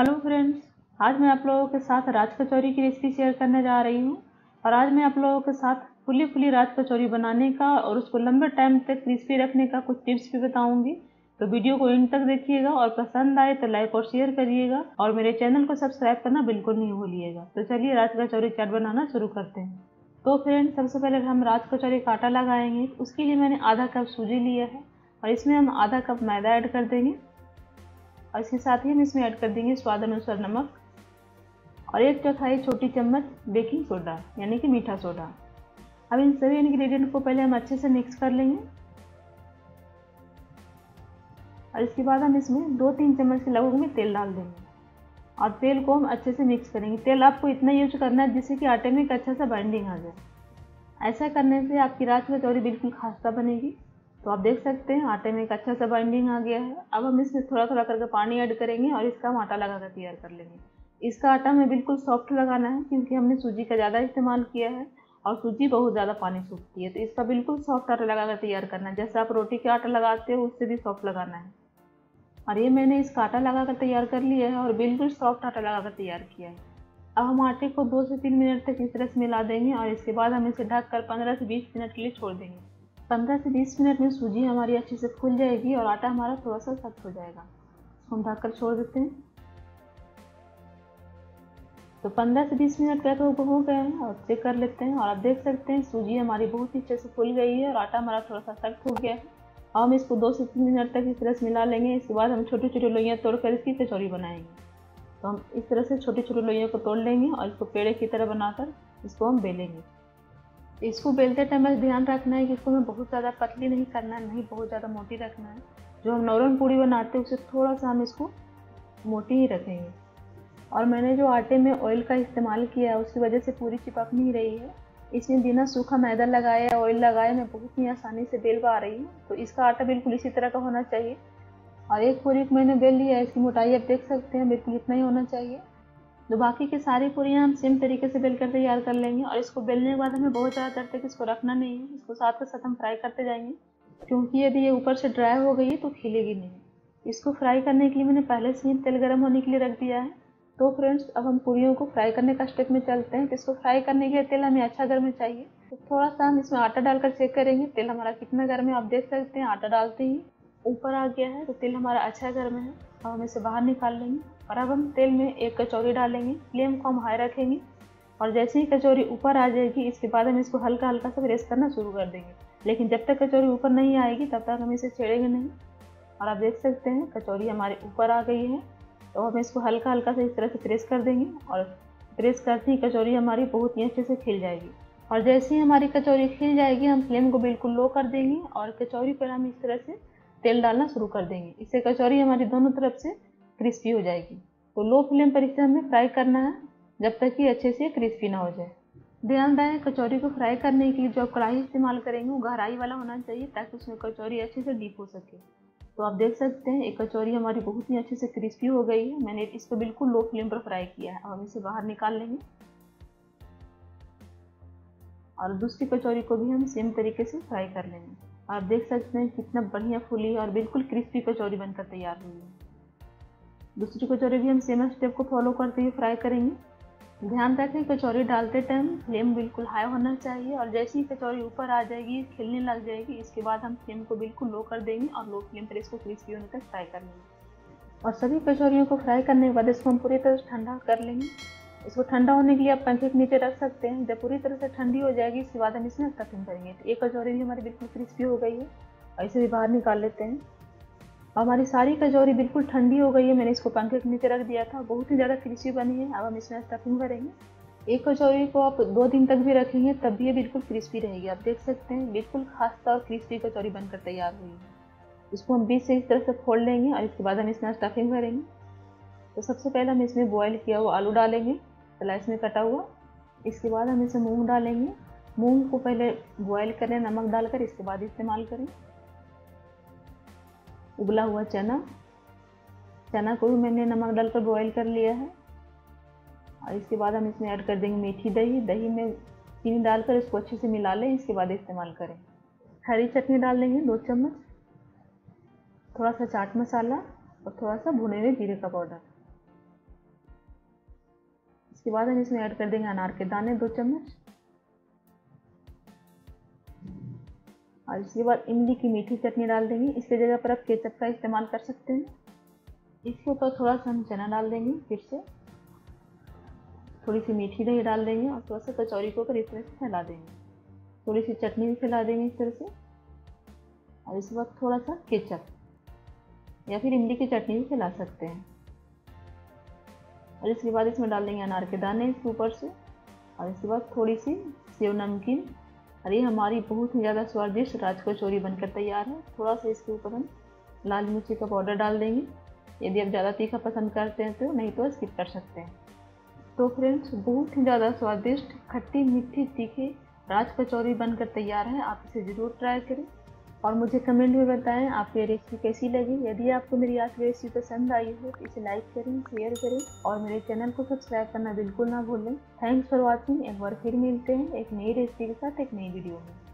Hello friends आज मैं आप लोगों के साथ राज कचौरी की रेसिपी शेयर करने जा रही हूँ। और आज मैं आप लोगों के साथ फुली फुली राज कचौरी बनाने का और उसको लंबे टाइम तक क्रिस्पी रखने का कुछ टिप्स भी बताऊँगी। तो वीडियो को इन तक देखिएगा और पसंद आए तो लाइक और शेयर करिएगा। और मेरे चैनल को सब्सक्राइब करना बिल्कुल नहीं भूलिएगा। तो चलिए राज कचौरी चाट बनाना शुरू करते हैं। तो फ्रेंड्स सबसे पहले हम राज कचौरी का आटा लगाएँगे। उसके लिए मैंने आधा कप सूजी लिया है और इसमें हम आधा कप मैदा ऐड कर देंगे। और इसके साथ ही हम इसमें ऐड कर देंगे स्वाद अनुसार नमक। और एक चौथाई छोटी चम्मच बेकिंग सोडा यानी कि मीठा सोडा अब इन सभी इंग्रेडिएंट को पहले हम अच्छे से मिक्स कर लेंगे। और इसके बाद हम इसमें दो तीन चम्मच के लगभग में तेल डाल देंगे। और तेल को हम अच्छे से मिक्स करेंगे। तेल आपको इतना यूज़ करना है जिससे कि आटे में एक अच्छा सा बाइंडिंग आ जाए। ऐसा करने से आपकी रात कचौरी बिल्कुल खास्ता बनेगी। तो आप देख सकते हैं, आटे में एक अच्छा सा बाइंडिंग आ गया है। अब हम इसमें थोड़ा थोड़ा करके पानी ऐड करेंगे और इसका हम आटा लगा कर तैयार कर लेंगे। इसका आटा हमें बिल्कुल सॉफ्ट लगाना है, क्योंकि हमने सूजी का ज़्यादा इस्तेमाल किया है और सूजी बहुत ज़्यादा पानी सूखती है। तो इसका बिल्कुल सॉफ्ट आटा लगा कर तैयार करना है। जैसे आप रोटी का आटा लगाते हो, उससे भी सॉफ्ट लगाना है। और ये मैंने इसका आटा लगा कर तैयार कर लिया है और बिल्कुल सॉफ्ट आटा लगा कर तैयार किया है। अब हम आटे को दो से तीन मिनट तक इस तरह से मिला देंगे और इसके बाद हम इसे ढक कर पंद्रह से बीस मिनट के लिए छोड़ देंगे। पंद्रह से बीस मिनट में सूजी हमारी अच्छे से फूल जाएगी और आटा हमारा थोड़ा सा सख्त हो जाएगा। हम ढककर छोड़ देते हैं। तो पंद्रह से बीस मिनट का तो हो गए हैं और चेक कर लेते हैं और आप देख सकते हैं सूजी हमारी बहुत ही अच्छे से फूल गई है और आटा हमारा थोड़ा सा सख्त हो गया है। और हम इसको दो से तीन मिनट तक इस तरह से मिला लेंगे। इसके बाद हम छोटी छोटी लोइयाँ तोड़कर इसकी कचौरी बनाएँगे। तो हम इस तरह से छोटी छोटी लोइयों को तोड़ लेंगे और इसको पेड़े की तरह बनाकर इसको हम बेलेंगे। इसको बेलते टाइम बस ध्यान रखना है कि इसको हमें बहुत ज़्यादा पतली नहीं करना है, नहीं, बहुत ज़्यादा मोटी रखना है। जो हम नॉर्मल पूड़ी बनाते हैं उससे थोड़ा सा हम इसको मोटी ही रखेंगे। और मैंने जो आटे में ऑयल का इस्तेमाल किया है, उसकी वजह से पूरी चिपक नहीं रही है। इसमें बिना सूखा मैदा लगाया ऑयल लगाए मैं बहुत ही आसानी से बेल पा रही हूँ। तो इसका आटा बिल्कुल इसी तरह का होना चाहिए। और एक पूरी मैंने बेल लिया है, इसकी मोटाई आप देख सकते हैं, बिल्कुल इतना ही होना चाहिए। तो बाकी की सारी पूरियाँ हम सेम तरीके से बेल कर तैयार कर लेंगे और इसको बेलने के बाद हमें बहुत ज़्यादा देर तक इसको रखना नहीं है। इसको साथ के साथ हम फ्राई करते जाएँगे। क्योंकि यदि ये ऊपर से ड्राई हो गई है तो खिलेगी नहीं। इसको फ्राई करने के लिए मैंने पहले से ही तेल गर्म होने के लिए रख दिया है। तो फ्रेंड्स अब हम पूरियों को फ्राई करने का स्टेप में चलते हैं। तो इसको फ्राई करने के लिए तेल हमें अच्छा गर्म चाहिए। तो थोड़ा सा हम इसमें आटा डालकर चेक करेंगे। तेल हमारा कितना गर्म है, आप देख सकते हैं, आटा डालते ही ऊपर आ गया है। तो तेल हमारा अच्छा गर्म है। अब हम इसे बाहर निकाल लेंगे। और अब हम तेल में एक कचौरी डालेंगे, फ्लेम को हम हाई रखेंगे और जैसे ही कचौरी ऊपर आ जाएगी, इसके बाद हम इसको हल्का हल्का सा प्रेस करना शुरू कर देंगे। लेकिन जब तक कचौरी ऊपर नहीं आएगी, तब तक हम इसे छेड़ेंगे नहीं। और आप देख सकते हैं, कचौरी हमारे ऊपर आ गई है। तो हम इसको हल्का हल्का से इस तरह से प्रेस कर देंगे और प्रेस करते ही कचौरी हमारी बहुत ही अच्छे से खिल जाएगी। और जैसे ही हमारी कचौरी खिल जाएगी, हम फ्लेम को बिल्कुल लो कर देंगे और कचौरी पर हम इस तरह से तेल डालना शुरू कर देंगे। इससे कचौरी हमारी दोनों तरफ़ से क्रिस्पी हो जाएगी। तो लो फ्लेम पर इसे हमें फ्राई करना है, जब तक कि अच्छे से क्रिस्पी ना हो जाए। ध्यान रहे, कचौरी को फ्राई करने के लिए जो आप कढ़ाई इस्तेमाल करेंगे, वो गहराई वाला होना चाहिए ताकि उसमें कचौरी अच्छे से डीप हो सके। तो आप देख सकते हैं, एक कचौरी हमारी बहुत ही अच्छे से क्रिस्पी हो गई है। मैंने इसको बिल्कुल लो फ्लेम पर फ्राई किया है। अब हम इसे बाहर निकाल लेंगे। और दूसरी कचौरी को भी हम सेम तरीके से फ्राई कर लेंगे। आप देख सकते हैं कितना बढ़िया फूली और बिल्कुल क्रिस्पी कचौरी बनकर तैयार हुई है। दूसरी कचौरी भी हम सेम स्टेप को फॉलो करते हुए फ्राई करेंगे। ध्यान रखें, कचौरी डालते टाइम फ्लेम बिल्कुल हाई होना चाहिए और जैसे ही कचौरी ऊपर आ जाएगी, खिलने लग जाएगी, इसके बाद हम फ्लेम को बिल्कुल लो कर देंगे और लो फ्लेम पर इसको क्रिस्पी होने तक फ्राई कर लेंगे। और सभी कचौरियों को फ्राई करने के बाद इसको हम पूरी तरह से ठंडा कर लेंगे। इसको ठंडा होने के लिए आप पंखे के नीचे रख सकते हैं। जब पूरी तरह से ठंडी हो जाएगी, इसके बाद हम इसमें स्टफिंग करेंगे तो एक कचौरी भी हमारी बिल्कुल क्रिस्पी हो गई है और इसे भी बाहर निकाल लेते हैं। हमारी सारी कचौरी बिल्कुल ठंडी हो गई है। मैंने इसको पंखे के नीचे रख दिया था। बहुत ही ज़्यादा क्रिस्पी बनी है। अब हम इसमें स्टफिंग भरेंगे। एक कचौरी को आप दो दिन तक भी रखेंगे, तब भी ये बिल्कुल क्रिस्पी रहेगी। आप देख सकते हैं, बिल्कुल खास्ता और क्रिस्पी कचौरी बनकर तैयार हुई है। इसको हम बीच से इस तरह से फोड़ लेंगे और इसके बाद हम इसमें स्टफिंग करेंगे तो सबसे पहले हम इसमें बॉयल किया हुआ आलू डालेंगे स्लाइस में कटा हुआ। इसके बाद हम इसे मूंग डालेंगे। मूंग को पहले बॉयल करें, नमक डालकर इसके बाद इस्तेमाल करें। उबला हुआ चना। चना को भी मैंने नमक डालकर बॉयल कर लिया है। और इसके बाद हम इसमें ऐड कर देंगे मीठी दही। दही में चीनी डालकर इसको अच्छे से मिला लें। इसके बाद इस्तेमाल करें। हरी चटनी डाल देंगे दो चम्मच। थोड़ा सा चाट मसाला और थोड़ा सा भुने हुए जीरे का पाउडर। इसके बाद हम इसमें ऐड कर देंगे अनार के दाने दो चम्मच। और इसके बाद इमली की मीठी चटनी डाल देंगे। इसके जगह पर आप केचप का इस्तेमाल कर सकते हैं। इसके ऊपर थोड़ा सा हम चना डाल देंगे फिर से। थोड़ी सी मीठी दही डाल देंगे और थोड़ा सा कचौरी को इस तरह से फैला देंगे। थोड़ी सी चटनी भी फैला देंगे इस तरह से। और इसके बाद थोड़ा सा केचप। या फिर इमली की चटनी भी फैला सकते हैं। और इसके बाद इसमें डाल देंगे अनार के दाने इसके ऊपर से। और इसके बाद थोड़ी सी सेव नमकीन। ये हमारी बहुत ही ज़्यादा स्वादिष्ट राज कचौरी बनकर तैयार है। थोड़ा सा इसके ऊपर हम लाल मिर्ची का पाउडर डाल देंगे। यदि आप ज़्यादा तीखा पसंद करते हैं तो नहीं तो स्किप कर सकते हैं। तो फ्रेंड्स बहुत ही ज़्यादा स्वादिष्ट, खट्टी, मीठी, तीखी राज कचौरी बनकर तैयार है। आप इसे ज़रूर ट्राई करें। और मुझे कमेंट में बताएँ, आपको ये रेसिपी कैसी लगी? यदि आपको मेरी आज की रेसिपी पसंद आई हो तो इसे लाइक करें शेयर करें और मेरे चैनल को सब्सक्राइब करना बिल्कुल ना भूलें। थैंक्स फॉर वॉचिंग एक बार फिर मिलते हैं एक नई रेसिपी के साथ, एक नई वीडियो में।